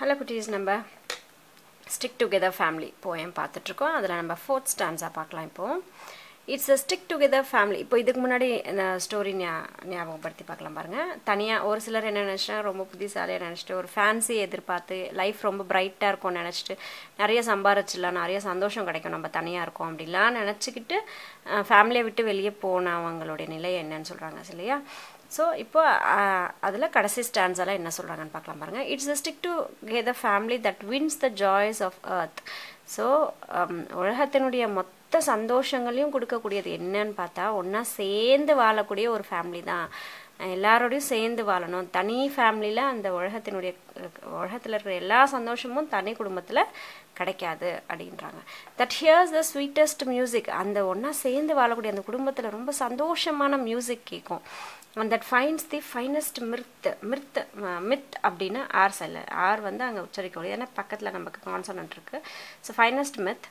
Hello குட்டீஸ் நம்ம stick together family poem பார்த்துட்ருக்கோம். அதில் நம்ம ஃபோர்த் ஸ்டான்ஸாக பார்க்கலாம் இப்போது it's a stick together family இப்போ இதுக்கு முன்னாடி இந்த ஸ்டோரி ஞா ஞாபகப்படுத்தி பார்க்கலாம் பாருங்கள் தனியாக ஒரு சிலர் என்ன நினச்சினா ரொம்ப புத்திசாலியாக நினச்சிட்டு ஒரு ஃபேன்சி எதிர்பார்த்து லைஃப் ரொம்ப பிரைட்டாக இருக்கும்னு நினச்சிட்டு நிறைய சம்பாரிச்சிடலாம் நிறைய சந்தோஷம் கிடைக்கும். நம்ம தனியாக இருக்கோம் அப்படிலாம் நினச்சிக்கிட்டு ஃபேமிலியை விட்டு வெளியே போனவங்களுடைய நிலை என்னன்னு சொல்கிறாங்க இல்லையா ஸோ இப்போ அதில் கடைசி ஸ்டாண்ட்ஸெல்லாம் என்ன சொல்கிறாங்கன்னு பார்க்கலாம் பாருங்கள் it's a stick together family that wins the joys of earth so உலகத்தினுடைய மொத்த சந்தோஷங்களையும் கொடுக்கக்கூடியது என்னன்னு பார்த்தா ஒன்றா சேர்ந்து வாழக்கூடிய ஒரு ஃபேமிலி தான். எல்லாரோடையும் சேர்ந்து வாழணும். தனி ஃபேமிலியில் அந்த உலகத்தினுடைய உலகத்தில் இருக்கிற எல்லா சந்தோஷமும் தனி குடும்பத்தில் கிடைக்காது அப்படின்றாங்க. That here's the sweetest music அந்த ஒன்றா சேர்ந்து வாழக்கூடிய அந்த குடும்பத்தில் ரொம்ப சந்தோஷமான மியூசிக் கேட்கும் and that finds the finest mirth mirth mirth அப்படின்னா ஆர் சைல ஆர் வந்து அங்கே உச்சரிக்க உச்சரிக்கக்கூடிய ஏன்னா பக்கத்தில் நமக்கு கான்சனன்ட் இருக்குது ஸோ ஃபைனஸ்ட் மித்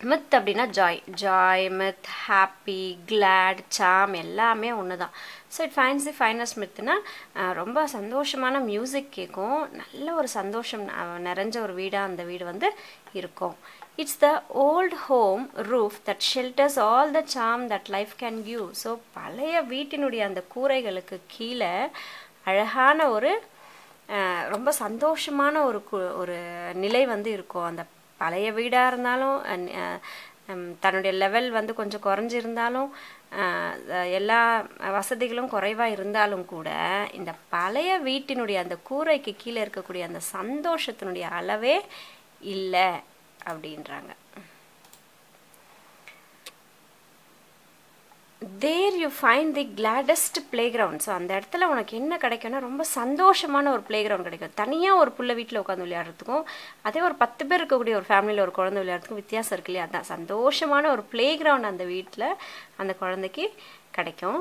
மித் அப்படின்னா joy joy mirth happy glad same எல்லாமே ஒன்று தான் so it finds the finest மித்னா ரொம்ப சந்தோஷமான மியூசிக் கேட்கும் நல்ல ஒரு சந்தோஷம் நிறைஞ்ச ஒரு வீடாக அந்த வீடு வந்து இருக்கும். It's the old home roof that shelters all the same that life can give so பழைய வீட்டினுடைய அந்த கூரைகளுக்கு கீழே அழகான ஒரு ரொம்ப சந்தோஷமான ஒரு ஒரு நிலை வந்து இருக்கும். அந்த பழைய வீடாக இருந்தாலும் தன்னுடைய லெவல் வந்து கொஞ்சம் குறைஞ்சிருந்தாலும் எல்லா வசதிகளும் குறைவாக இருந்தாலும் கூட இந்த பழைய வீட்டினுடைய அந்த கூரைக்கு கீழே இருக்கக்கூடிய அந்த சந்தோஷத்தினுடைய அளவே இல்லை. அப்படின்றாங்க. There you find the gladdest playground so அந்த இடத்துல உனக்கு என்ன கிடைக்கும்னா ரொம்ப சந்தோஷமான ஒரு பிளே கிரவுண்ட் கிடைக்கும். தனியாக ஒரு புள்ள வீட்டில் உட்காந்து விளையாடுறதுக்கும் அதே ஒரு பத்து பேர் இருக்கக்கூடிய ஒரு ஃபேமிலியில் ஒரு குழந்தை விளையாடுறதுக்கும் வித்தியாசம் இருக்கு இல்லையா? அதான் சந்தோஷமான ஒரு பிளே கிரவுண்ட் அந்த வீட்டில் அந்த குழந்தைக்கு கிடைக்கும்.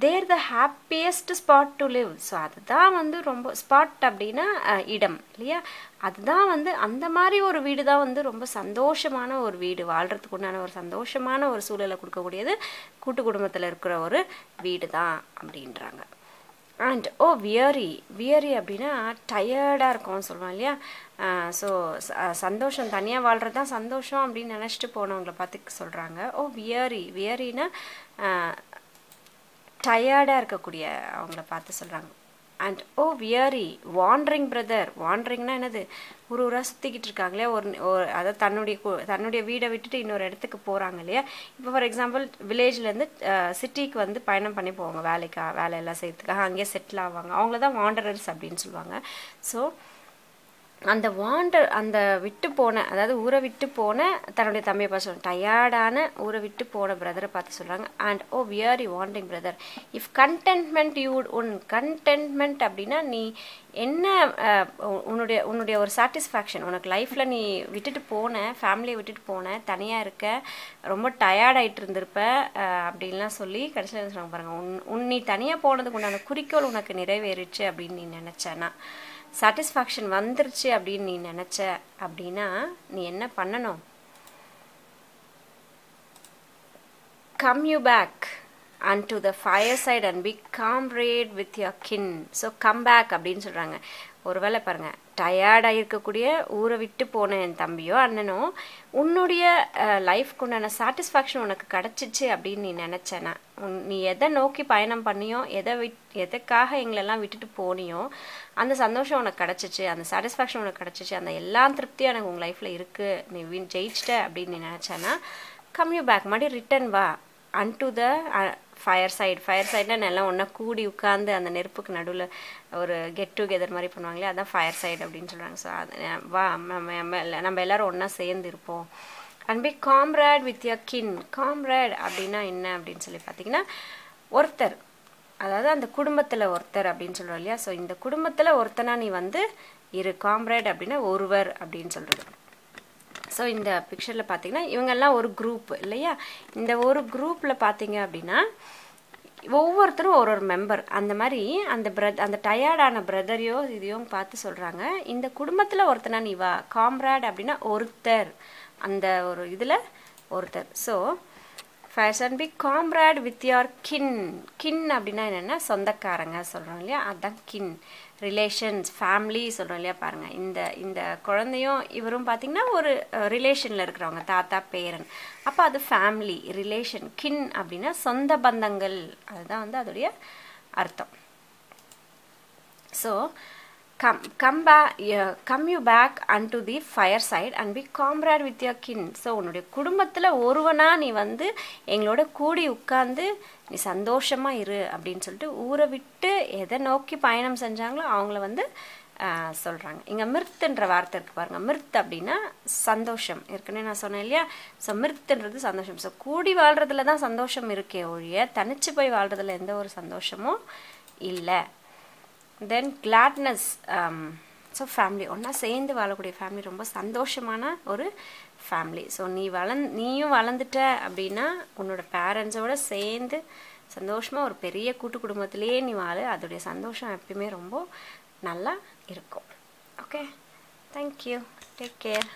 There the happiest spot to live so அதுதான் வந்து ரொம்ப ஸ்பாட் அப்படின்னா இடம் இல்லையா? அதுதான் வந்து அந்த மாதிரி ஒரு வீடு தான் வந்து ரொம்ப சந்தோஷமான ஒரு வீடு. வாழ்கிறதுக்கு உண்டான ஒரு சந்தோஷமான ஒரு சூழலை கொடுக்கக்கூடியது கூட்டு குடும்பத்தில் இருக்கிற ஒரு வீடு தான் அப்படின்றாங்க. அண்ட் ஓ வியரி வியரி அப்படின்னா டயர்டாக இருக்கும்னு சொல்லுவாங்க இல்லையா? ஸோ சந்தோஷம் தனியாக வாழ்கிறது தான் சந்தோஷம் அப்படின்னு நினச்சிட்டு போனவங்களை பார்த்து சொல்கிறாங்க ஓ oh, வியரி வியரின்னா டயர்டாக இருக்கக்கூடிய அவங்கள பார்த்து சொல்கிறாங்க and O weary wandering brother வாண்டரிங்னா என்னது? ஒரு ஊராக சுற்றிக்கிட்டு இருக்காங்களே. ஒரு அதாவது தன்னுடைய தன்னுடைய வீடை விட்டுட்டு இன்னொரு இடத்துக்கு போகிறாங்க இல்லையா? இப்போ ஃபார் எக்ஸாம்பிள் வில்லேஜ்லேருந்து சிட்டிக்கு வந்து பயணம் பண்ணி போவாங்க. வேலைக்கா வேலையெல்லாம் செய்யறதுக்காக அங்கேயே செட்டில் ஆவாங்க. அவங்கள தான் வாண்டரர்ஸ் அப்படின்னு சொல்லுவாங்க. ஸோ அந்த வாண்டர் அந்த விட்டு போன அதாவது ஊரை விட்டு போன தன்னுடைய தம்பியை பார்த்து சொல்லுவாங்க டயர்டான ஊரை விட்டு போன பிரதரை பார்த்து சொல்கிறாங்க and oh where you wanting brother if contentment you உன் கண்டென்ட்மெண்ட் அப்படின்னா நீ என்ன உன்னுடைய உன்னுடைய ஒரு சாட்டிஸ்ஃபேக்ஷன் உனக்கு லைஃப்பில் நீ விட்டுட்டு போன ஃபேமிலியை விட்டுட்டு போன தனியாக இருக்க ரொம்ப டயர்டாயிட்டு இருந்திருப்ப அப்படின்லாம் சொல்லி கடைசியில் சொல்லுவாங்க பாருங்கள் உன் உன் நீ தனியாக போனதுக்கு உண்டான குறிக்கோள் உனக்கு நிறைவேறிச்சு அப்படின்னு நீ நினச்சேன்னா சாட்டிஸ்ஃபேக்ஷன் வந்துருச்சு அப்படின்னு நீ நினச்ச அப்படின்னா நீ என்ன பண்ணணும்? Come you back and to the fireside and be comrade with your kin so come back அப்படின்னு சொல்கிறாங்க ஒருவேளை பாருங்கள் டயர்டாக இருக்கக்கூடிய ஊரை விட்டு போன என் தம்பியோ அண்ணனோ உன்னுடைய லைஃப்க்கு உண்டான சாட்டிஸ்ஃபேக்ஷன் உனக்கு கிடச்சிச்சு அப்படின்னு நீ நினச்சேனா உன் நீ எதை நோக்கி பயணம் பண்ணியோ எதை விட் எதுக்காக எங்களெல்லாம் விட்டுட்டு போனியோ அந்த சந்தோஷம் உனக்கு கிடச்சிச்சு அந்த சாட்டிஸ்ஃபேக்ஷன் உனக்கு கிடச்சிச்சு அந்த எல்லா திருப்தியும் எனக்கு உங்கள் லைஃப்பில் இருக்குது நீ வின் ஜெயிச்சிட்ட அப்படின்னு நீ நினச்சேன்னா கம் யூ பேக் மறுபடியும் ரிட்டன் வா. An to the fire side ஃபயர் சைட்னா நல்லா ஒன்றா கூடி உட்காந்து அந்த நெருப்புக்கு நடுவில் ஒரு கெட் டுகெதர் மாதிரி பண்ணுவாங்களே அதான் ஃபயர் சைடு அப்படின்னு சொல்கிறாங்க ஸோ அது வா நம்ம நம்ம எல்லோரும் ஒன்றா சேர்ந்து இருப்போம். And be comrade with your kin comrade அப்படின்னா என்ன அப்படின்னு சொல்லி பார்த்தீங்கன்னா ஒருத்தர் அதாவது அந்த குடும்பத்தில் ஒருத்தர் அப்படின்னு சொல்கிறோம் இல்லையா? ஸோ இந்த குடும்பத்தில் ஒருத்தனா நீ வந்து இரு. காம்ரேட் அப்படின்னா ஒருவர் அப்படின்னு சொல்கிறது ஸோ இந்த பிக்சரில் பார்த்தீங்கன்னா இவங்கெல்லாம் ஒரு குரூப் இல்லையா? இந்த ஒரு குரூப்பில் பார்த்தீங்க அப்படின்னா ஒவ்வொருத்தரும் ஒரு ஒரு மெம்பர் அந்த மாதிரி அந்த பிரத் அந்த டயர்டான பிரதரையோ இதையோ பார்த்து சொல்கிறாங்க இந்த குடும்பத்தில் ஒருத்தனா நீ வா காம்ராட் அப்படின்னா ஒருத்தர். அந்த ஒரு இதில் ஒருத்தர். So fashion be comrade with your kin kin அப்படின்னா என்னென்னா சொந்தக்காரங்க சொல்கிறோம் இல்லையா? அதுதான் கின் ரிலேஷன்ஸ் ஃபேமிலி சொல்கிறோம் இல்லையா? பாருங்கள் இந்த இந்த குழந்தையும் இவரும் பார்த்திங்கன்னா ஒரு ரிலேஷனில் இருக்கிறவங்க. தாத்தா பேரன். அப்போ அது ஃபேமிலி ரிலேஷன் கின் அப்படின்னா சொந்த பந்தங்கள். அதுதான் வந்து அதோடைய அர்த்தம். So come come back come you back back unto the fireside and be comrade with your kin so உன்னுடைய குடும்பத்தில் ஒருவனாக நீ வந்து எங்களோட கூடி உட்கார்ந்து நீ சந்தோஷமாக இரு அப்படின்னு சொல்லிட்டு ஊரை விட்டு எதை நோக்கி பயணம் செஞ்சாங்களோ அவங்கள வந்து சொல்கிறாங்க இங்கே மிர்த்துன்ற வார்த்தை இருக்குது பாருங்கள் மிர்த் அப்படின்னா சந்தோஷம். ஏற்கனவே நான் சொன்னேன் இல்லையா? ஸோ மிர்த்துன்றது சந்தோஷம். ஸோ கூடி வாழ்கிறதுல தான் சந்தோஷம் இருக்கே ஒழிய தனிச்சு போய் வாழ்கிறதுல எந்த ஒரு சந்தோஷமும் இல்லை. தென் கிளாட்னஸ் ஸோ ஃபேமிலி ஒன்றா சேர்ந்து வாழக்கூடிய ஃபேமிலி ரொம்ப சந்தோஷமான ஒரு ஃபேமிலி ஸோ நீ வளந் நீயும் வளர்ந்துட்ட அப்படின்னா உன்னோட பேரண்ட்ஸோட சேர்ந்து சந்தோஷமாக ஒரு பெரிய கூட்டு குடும்பத்திலேயே நீ வாழ. அதோடைய சந்தோஷம் எப்பயுமே ரொம்ப நல்லா இருக்கும். Okay thank you take care